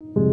you